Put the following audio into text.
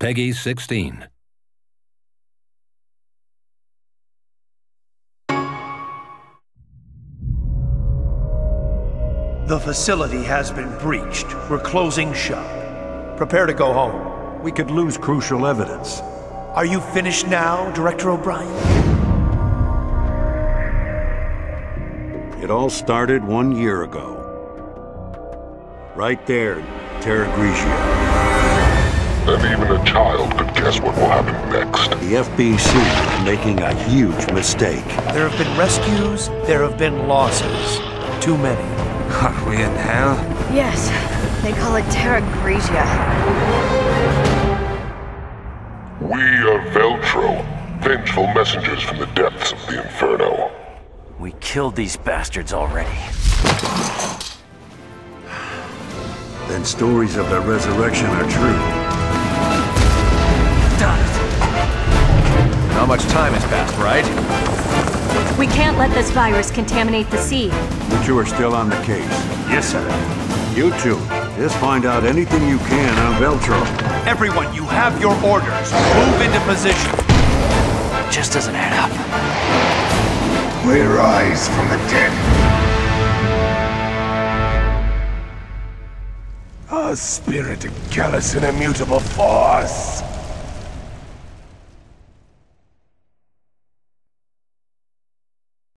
Peggy 16. The facility has been breached. We're closing shop. Prepare to go home. We could lose crucial evidence. Are you finished now, Director O'Brian? It all started one year ago. Right there, Terra Grigia. And even a child could guess what will happen next. The FBC is making a huge mistake. There have been rescues, there have been losses. Too many. Are we in hell? Yes, they call it Terra Grigia. We are Veltro, vengeful messengers from the depths of the Inferno. We killed these bastards already. Then stories of their resurrection are true. It! Not much time has passed, right? We can't let this virus contaminate the sea. But you two are still on the case. Yes, sir. You two, just find out anything you can on Veltro. Everyone, you have your orders. Move into position. It just doesn't add up. We rise from the dead. A spirit of callous and immutable force.